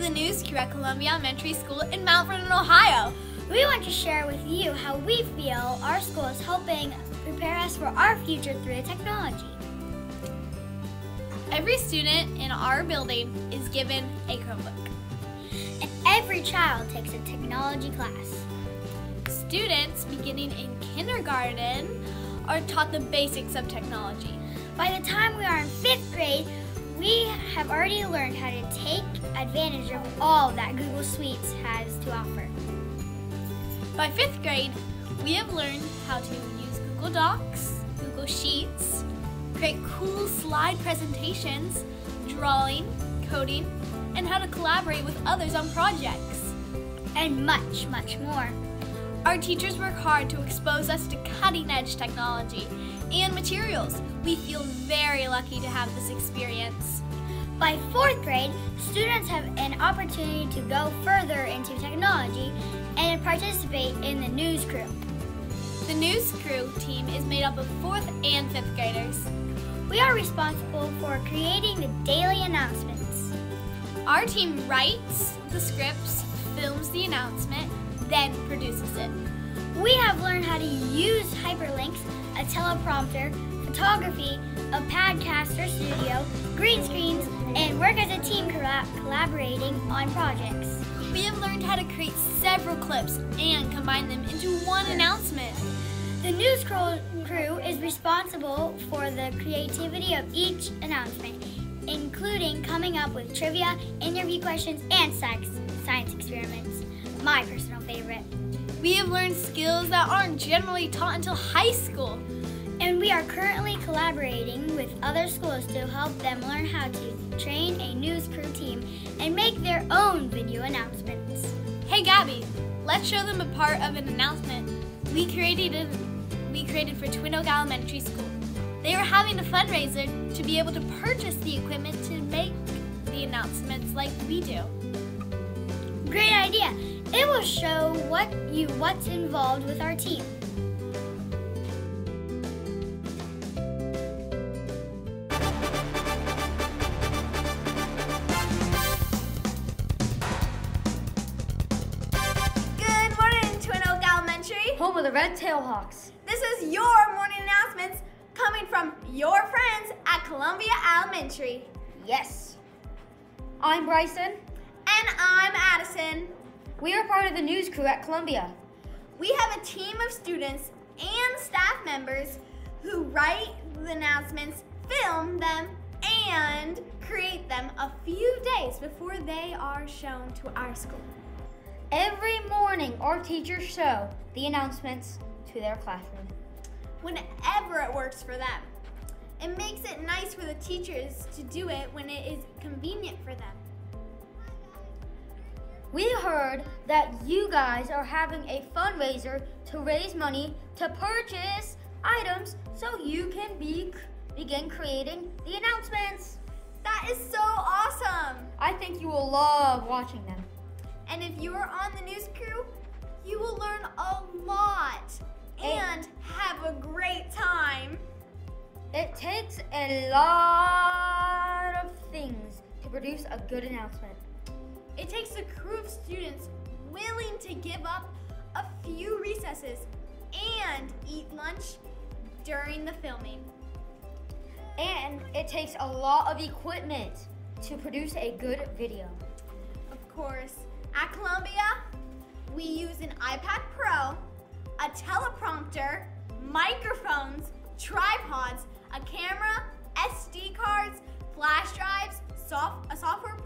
Elementary School in Mount Vernon, Ohio. We want to share with you how we feel our school is helping prepare us for our future through technology. Every student in our building is given a Chromebook. And every child takes a technology class. Students beginning in kindergarten are taught the basics of technology. By the time we are in fifth grade, we have already learned how to take advantage of all that Google Suites has to offer. By fifth grade, we have learned how to use Google Docs, Google Sheets, create cool slide presentations, drawing, coding, and how to collaborate with others on projects. And much, much more. Our teachers work hard to expose us to cutting edge technology and materials. We feel very lucky to have this experience. By fourth grade, students have an opportunity to go further into technology and participate in the news crew. The news crew team is made up of fourth and fifth graders. We are responsible for creating the daily announcements. Our team writes the scripts, films the announcement, then produces it. We have learned how to use hyperlinks, a teleprompter, photography, a Padcaster studio, green screens, and work as a team collaborating on projects. We have learned how to create several clips and combine them into one announcement. The news crew is responsible for the creativity of each announcement, including coming up with trivia, interview questions, and science experiments. My personal favorite. We have learned skills that aren't generally taught until high school. And we are currently collaborating with other schools to help them learn how to train a news crew team and make their own video announcements. Hey Gabby, let's show them a part of an announcement we created, we created for Twin Oak Elementary School. They were having a fundraiser to be able to purchase the equipment to make the announcements like we do. Great idea! It will show what you what's involved with our team. Good morning, Twin Oak Elementary. Home of the Red Tailhawks. This is your morning announcements coming from your friends at Columbia Elementary. Yes. I'm Bryson. And I'm Addison. We are part of the news crew at Columbia. We have a team of students and staff members who write the announcements, film them, and create them a few days before they are shown to our school. Every morning, our teachers show the announcements to their classroom. Whenever it works for them. It makes it nice for the teachers to do it when it is convenient for them. We heard that you guys are having a fundraiser to raise money to purchase items so you can be begin creating the announcements. That is so awesome! I think you will love watching them. And if you are on the news crew, you will learn a lot and have a great time. It takes a lot of things to produce a good announcement. It takes a crew of students willing to give up a few recesses and eat lunch during the filming. And it takes a lot of equipment to produce a good video. Of course, at Columbia, we use an iPad Pro, a teleprompter, microphones, tripods, a camera, SD cards, flash drives, soft, a software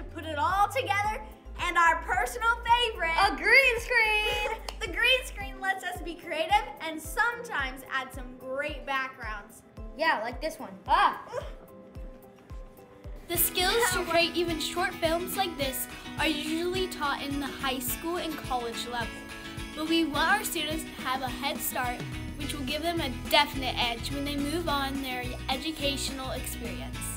to put it all together, and our personal favorite, a green screen. the green screen lets us be creative and sometimes add some great backgrounds. Yeah, like this one. Ah. The skills to create even short films like this are usually taught in the high school and college level, but we want our students to have a head start which will give them a definite edge when they move on their educational experience.